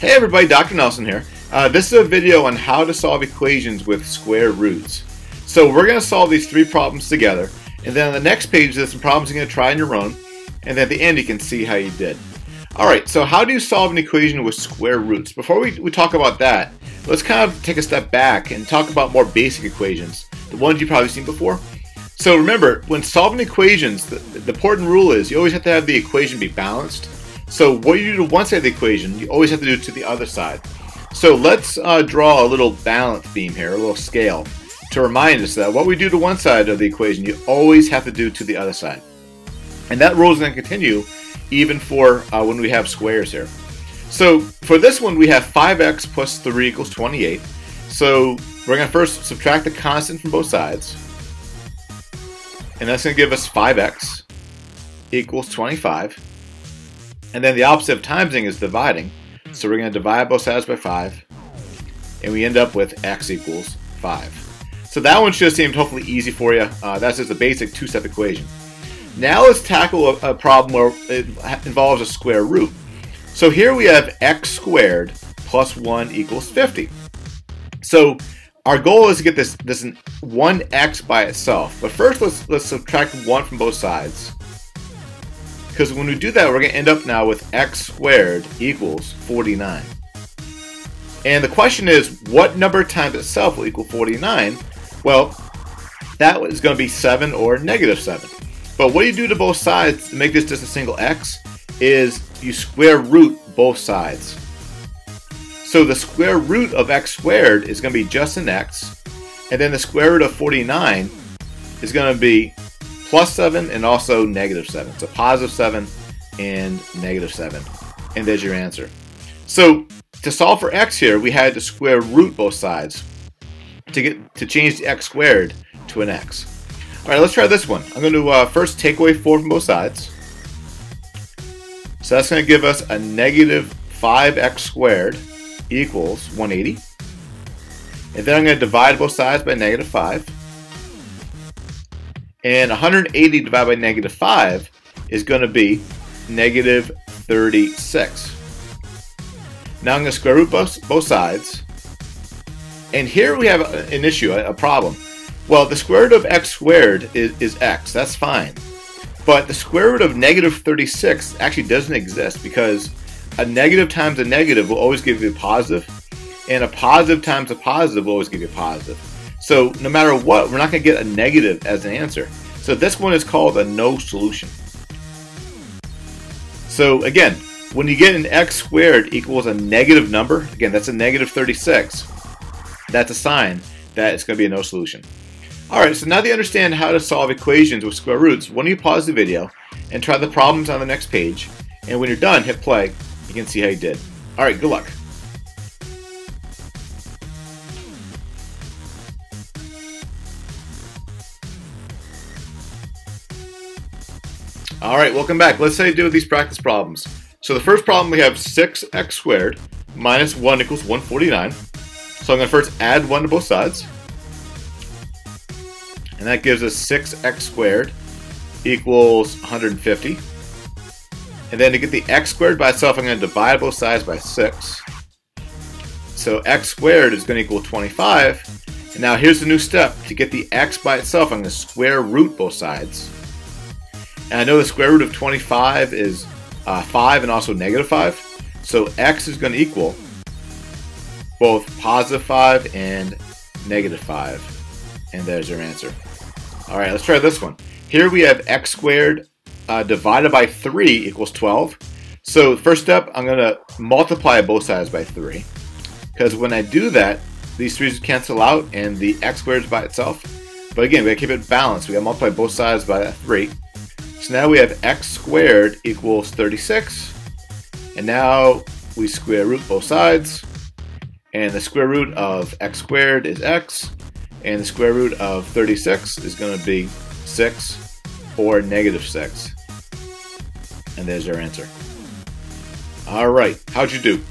Hey everybody, Dr. Nelson here. Uh, this is a video on how to solve equations with square roots. So we're going to solve these three problems together, and then on the next page there's some problems you're going to try on your own, and then at the end you can see how you did. Alright, so how do you solve an equation with square roots? Before we, we talk about that, let's kind of take a step back and talk about more basic equations, the ones you've probably seen before. So remember, when solving equations, the, the important rule is you always have to have the equation be balanced. So what you do to one side of the equation, you always have to do to the other side. So let's uh, draw a little balance beam here, a little scale, to remind us that what we do to one side of the equation, you always have to do to the other side. And that rule is going to continue even for uh, when we have squares here. So for this one, we have 5x plus 3 equals 28. So we're going to first subtract the constant from both sides. And that's going to give us 5x equals 25. And then the opposite of timesing is dividing. So we're going to divide both sides by 5. And we end up with x equals 5. So that one should have seemed hopefully easy for you. Uh, that's just a basic two-step equation. Now let's tackle a, a problem where it involves a square root. So here we have x squared plus 1 equals 50. So our goal is to get this, this 1x by itself. But first let's, let's subtract 1 from both sides. Because when we do that, we're going to end up now with x squared equals 49. And the question is, what number times itself will equal 49? Well, that is going to be 7 or negative 7. But what you do to both sides to make this just a single x is you square root both sides. So the square root of x squared is going to be just an x, and then the square root of 49 is going to be plus 7 and also negative 7. So positive 7 and negative 7. And there's your answer. So to solve for x here, we had to square root both sides to get to change the x squared to an x. All right, let's try this one. I'm going to uh, first take away 4 from both sides. So that's going to give us a negative 5x squared equals 180. And then I'm going to divide both sides by negative 5. And 180 divided by negative 5 is going to be negative 36. Now I'm going to square root both, both sides. And here we have an issue, a problem. Well, the square root of x squared is, is x. That's fine. But the square root of negative 36 actually doesn't exist because a negative times a negative will always give you a positive, and a positive times a positive will always give you a positive. So no matter what, we're not going to get a negative as an answer. So this one is called a no solution. So again, when you get an x squared equals a negative number, again, that's a negative 36, that's a sign that it's going to be a no solution. Alright, so now that you understand how to solve equations with square roots, why don't you pause the video and try the problems on the next page, and when you're done, hit play. You can see how you did. Alright, good luck. Alright, welcome back. Let's say do these practice problems. So the first problem we have 6x squared minus 1 equals 149. So I'm going to first add 1 to both sides. And that gives us 6x squared equals 150. And then to get the x squared by itself, I'm going to divide both sides by 6. So x squared is going to equal 25. And now here's the new step. To get the x by itself, I'm going to square root both sides. And I know the square root of 25 is uh, 5 and also negative 5. So x is going to equal both positive 5 and negative 5. And there's your answer. All right, let's try this one. Here we have x squared uh, divided by 3 equals 12. So first step, I'm going to multiply both sides by 3. Because when I do that, these 3's cancel out and the x squared is by itself. But again, we got to keep it balanced. We got to multiply both sides by 3. So now we have x squared equals 36. And now we square root both sides. And the square root of x squared is x. And the square root of 36 is going to be 6 or negative 6. And there's our answer. All right, how'd you do?